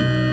Thank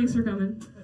Thanks for coming.